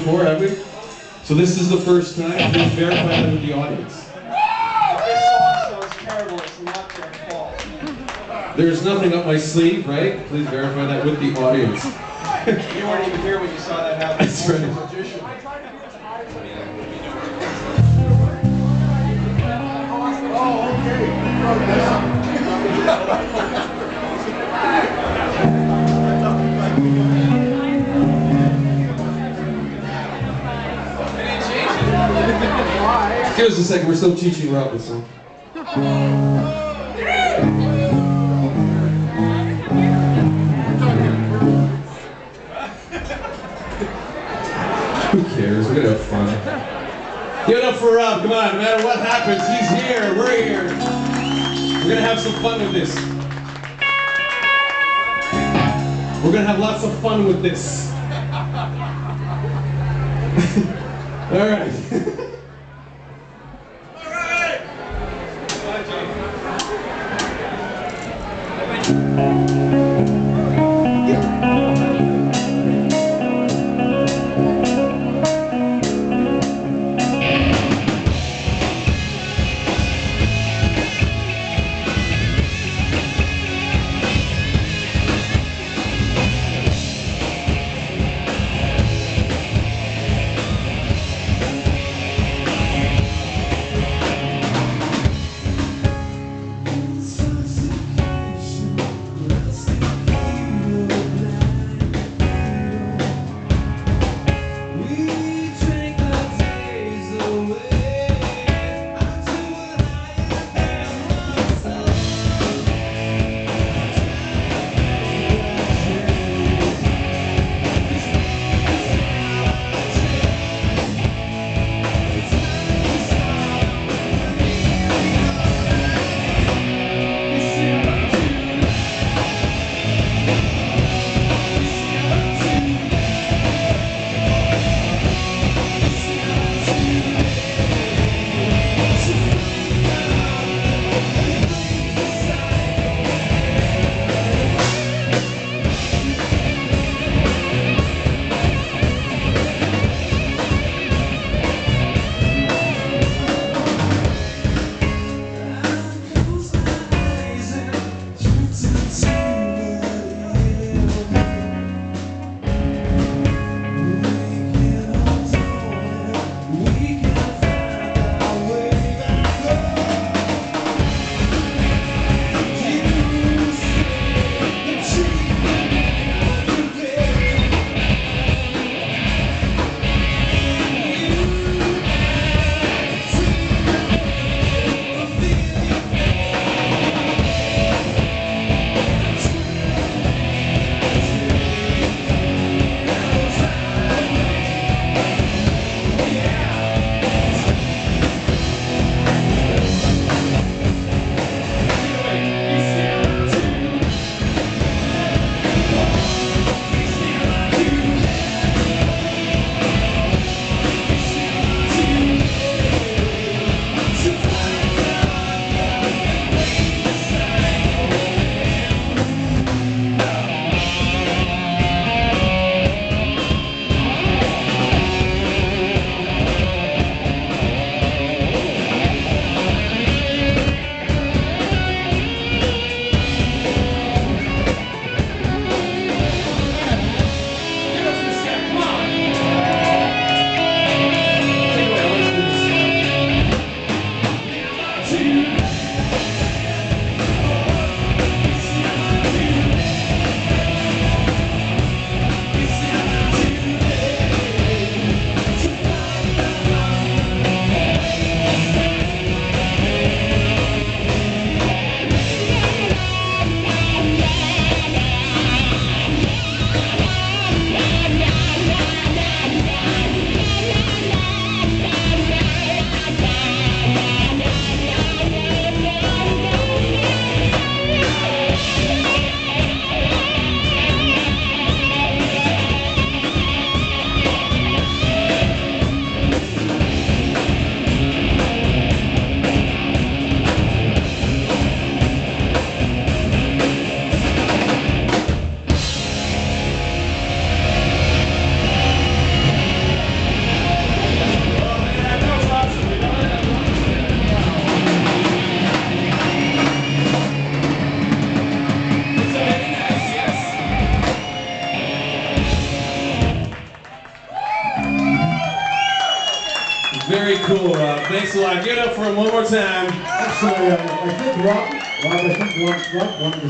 before, have we? So this is the first time. Please verify that with the audience. If this song sounds terrible, it's not their fault. There's nothing up my sleeve, right? Please verify that with the audience. You weren't even here when you saw that happen. That's right. Give us a second. We're still teaching Rob this song. Who cares? We're gonna have fun. Give it up for Rob. Come on. No matter what happens, he's here. We're here. We're gonna have some fun with this. We're gonna have lots of fun with this. All right. Very cool, Rob. Thanks a lot. Give it up for him one more time. Actually, uh, I think Rob, Rob, I think Rob, Rob to